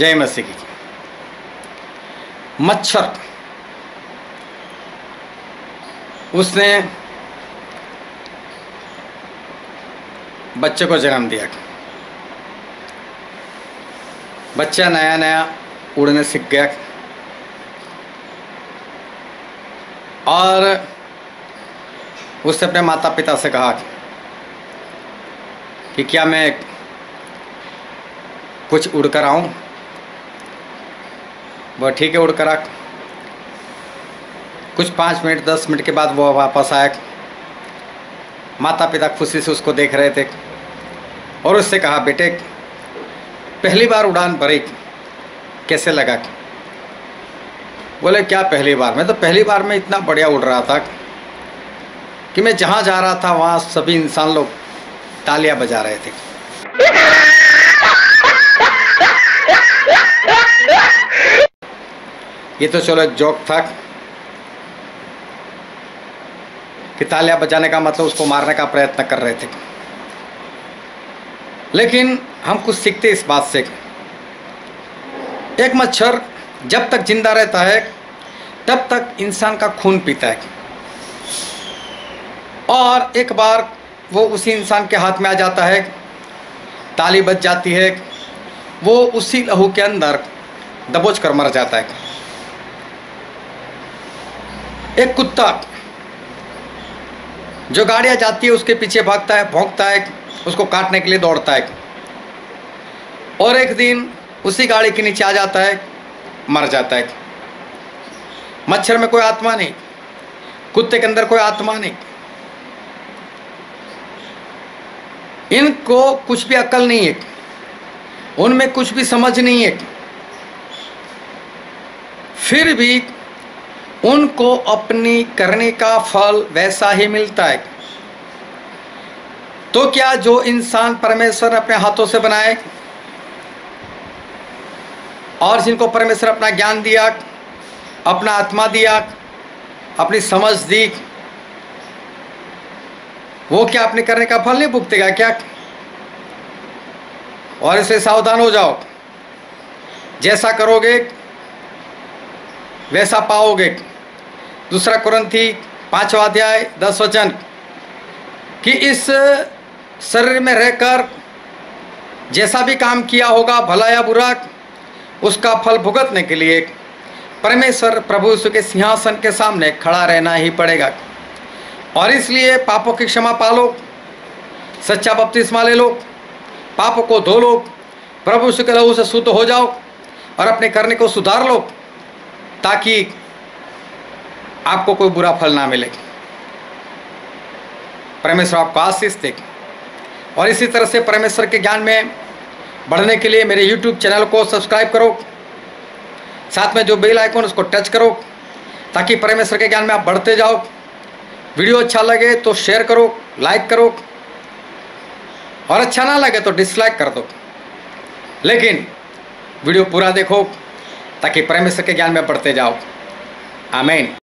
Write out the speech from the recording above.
जय मसीह की। मच्छर। उसने बच्चे को जन्म दिया बच्चा नया नया उड़ने सीख गया और उसने अपने माता पिता से कहा कि क्या मैं कुछ उड़ कर आऊँ? वह ठीक है, उड़ कर आ। कुछ पाँच मिनट, दस मिनट के बाद वो वापस आया। माता पिता खुशी से उसको देख रहे थे और उससे कहा, बेटे, पहली बार उड़ान भरी, कैसे लगा? कि बोले, क्या पहली बार? मैं तो पहली बार में इतना बढ़िया उड़ रहा था कि मैं जहाँ जा रहा था, वहाँ सभी इंसान लोग तालियाँ बजा रहे थे। ये तो चलो एक जोक था कि तालियाँ बजाने का मतलब उसको मारने का प्रयत्न कर रहे थे। लेकिन हम कुछ सीखते इस बात से। एक मच्छर जब तक ज़िंदा रहता है, तब तक इंसान का खून पीता है। और एक बार वो उसी इंसान के हाथ में आ जाता है, ताली बज जाती है, वो उसी लहू के अंदर दबोच कर मर जाता है। एक कुत्ता जो गाड़ियाँ जाती है, उसके पीछे भागता है, भोंकता है, उसको काटने के लिए दौड़ता है। और एक दिन उसी गाड़ी के नीचे आ जाता है, मर जाता है। मच्छर में कोई आत्मा नहीं, कुत्ते के अंदर कोई आत्मा नहीं। इनको कुछ भी अकल नहीं है, उनमें कुछ भी समझ नहीं है। फिर भी उनको अपनी करने का फल वैसा ही मिलता है। तो क्या जो इंसान परमेश्वर अपने हाथों से बनाए और जिनको परमेश्वर अपना ज्ञान दिया, अपना आत्मा दिया, अपनी समझ दी, वो क्या अपने करने का फल नहीं भुगतेगा क्या? और इससे सावधान हो जाओ। जैसा करोगे, वैसा पाओगे। दूसरा कुरंथी, पांचवा अध्याय दस वचन कि इस शरीर में रहकर जैसा भी काम किया होगा, भला या बुरा, उसका फल भुगतने के लिए परमेश्वर प्रभु के सिंहासन के सामने खड़ा रहना ही पड़ेगा। और इसलिए पापों की क्षमा पालो सच्चा बपतिस्मा ले लो, पापों को धो लो, प्रभु के लहू से शुद्ध हो जाओ और अपने करने को सुधार लो, ताकि आपको कोई बुरा फल ना मिले। परमेश्वर आपको आशीष दे। और इसी तरह से परमेश्वर के ज्ञान में बढ़ने के लिए मेरे यूट्यूब चैनल को सब्सक्राइब करो। साथ में जो बेल आइकन, उसको टच करो, ताकि परमेश्वर के ज्ञान में आप बढ़ते जाओ। वीडियो अच्छा लगे तो शेयर करो लाइक करो। और अच्छा ना लगे तो डिसलाइक कर दो। लेकिन वीडियो पूरा देखो, ताकि परमेश्वर के ज्ञान में बढ़ते जाओ। आमीन।